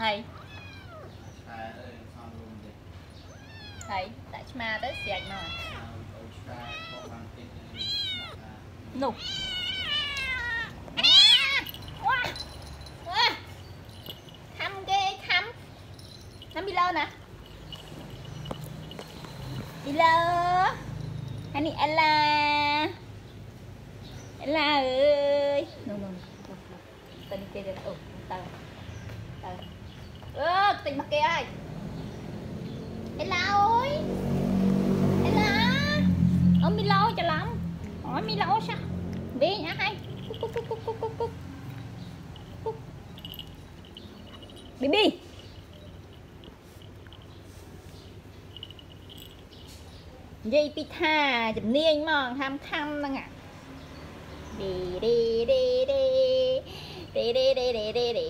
ហើយហើយដាក់ឆ្មាទៅស្រែកមកនោះខំគេខំណាំពីលើណាពីលើហើយនេះអេឡាអេឡាអើយនោះនោះទៅនេះគេទៅទៅ tình mặt kia ơi. Ella ơi Ella Ở Milo cho lắm. Hỏi Milo sao? Đi nhá hay Cúc cúc cúc cúc cúc cúc Cúc. Baby dây pita chụp niên mà ham khăn năng ạ đi đi đi đi đi. Đi đi đi đi đi.